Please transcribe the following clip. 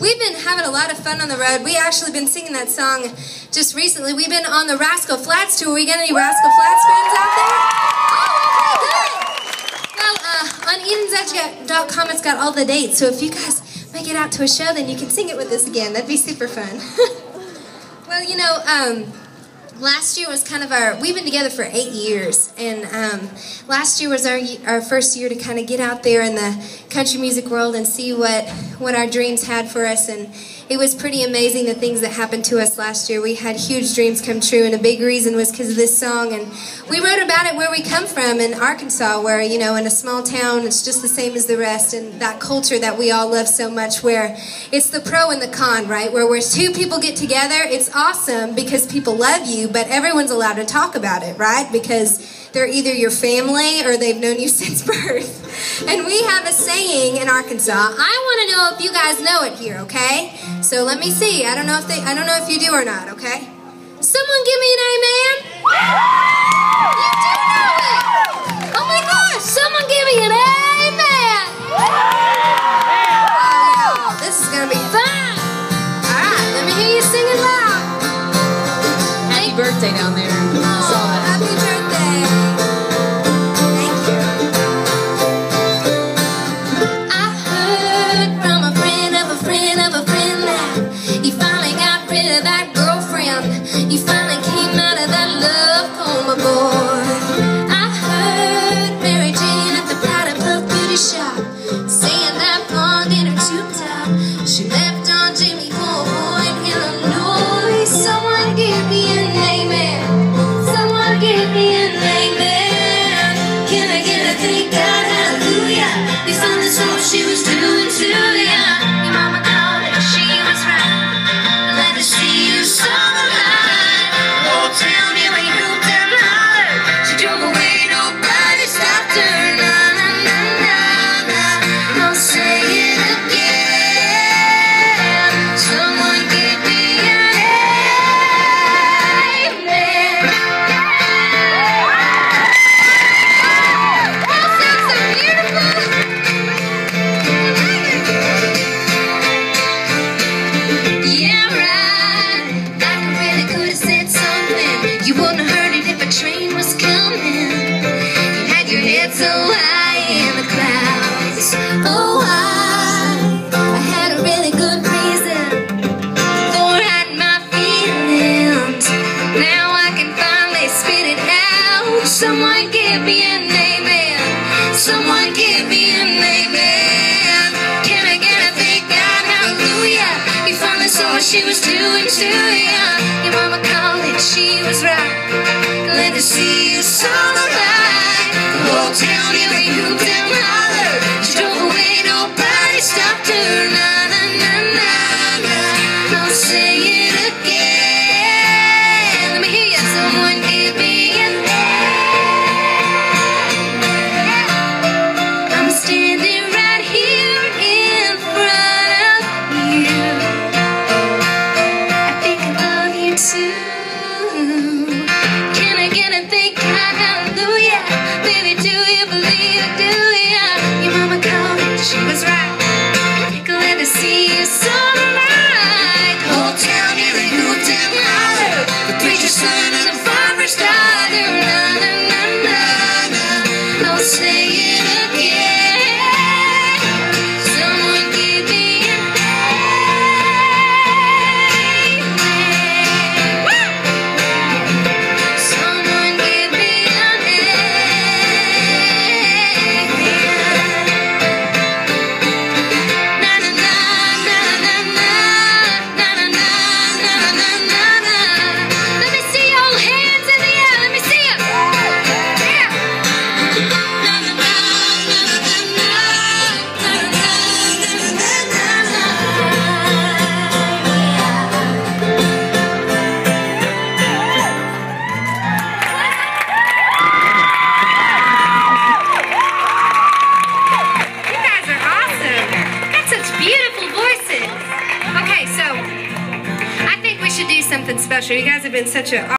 we've been having a lot of fun on the road. We actually been singing that song just recently. We've been on the Rascal Flatts tour. We got any Rascal Flatts fans out there? Oh. Well, uh, on Eden'sEdge.com, it's got all the dates. So if you guys make it out to a show, then you can sing it with us again. That'd be super fun. well, you know, um, last year was kind of our we've been together for eight years and um, last year was our our first year to kind of get out there in the country music world and see what what our dreams had for us and it was pretty amazing the things that happened to us last year. We had huge dreams come true and a big reason was because of this song. And we wrote about it where we come from in arkansas where you know in a small town it's just the same as the rest. And that culture that we all love so much where it's the pro and the con right? Where where two people get together it's awesome because people love you but everyone's allowed to talk about it, right? Because they're either your family or they've known you since birth. And we have a saying in Arkansas. I want to know if you guys know it here, okay? So let me see. I don't know if they I don't know if you do or not, okay? Someone give me an amen. You do know it. Oh my gosh, someone give me an amen. Oh, this is going to be fun. All right, let me hear you singing loud Happy birthday down there. You found this what she was doing to Someone give me. Someone give me. Can I get a thank God, hallelujah? She was doing to you. Your mama called it, she was right. Glad to see you the light. The whole town, You guys have been such a